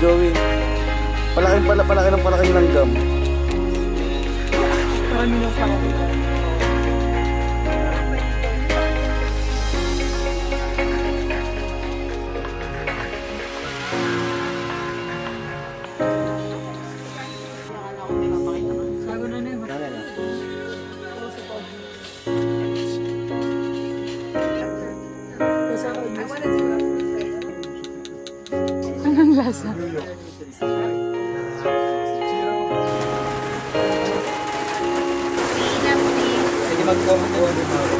Joey. Palaki pala, palaki ng palaki ng gum. Paano mo sa plaza. Hindi mag-comment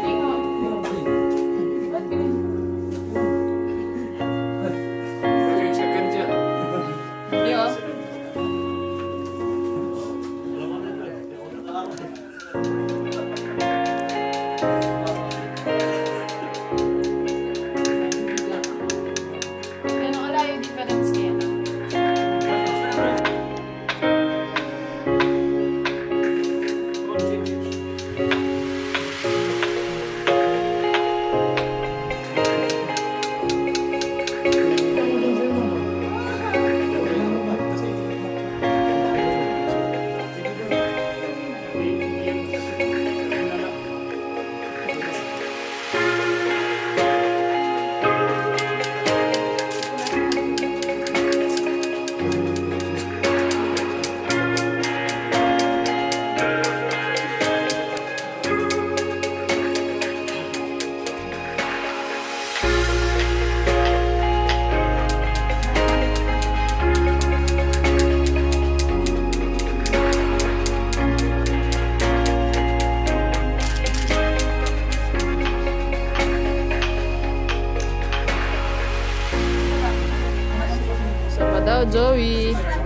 はい。Hello, Joey.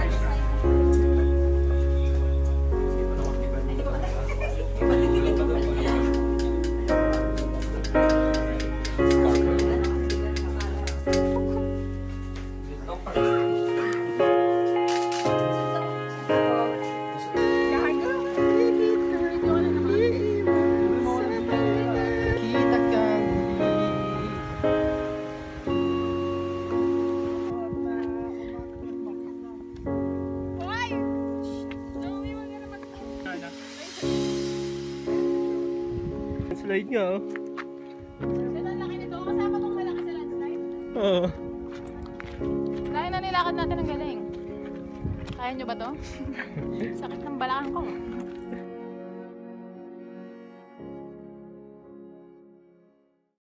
Slide nga oh. Ang laki nito. Kasama tong malaki sa landslide. Oo. Kaya na nilakad natin ang galing. Kaya nyo ba to? Sakit ng balakang ko.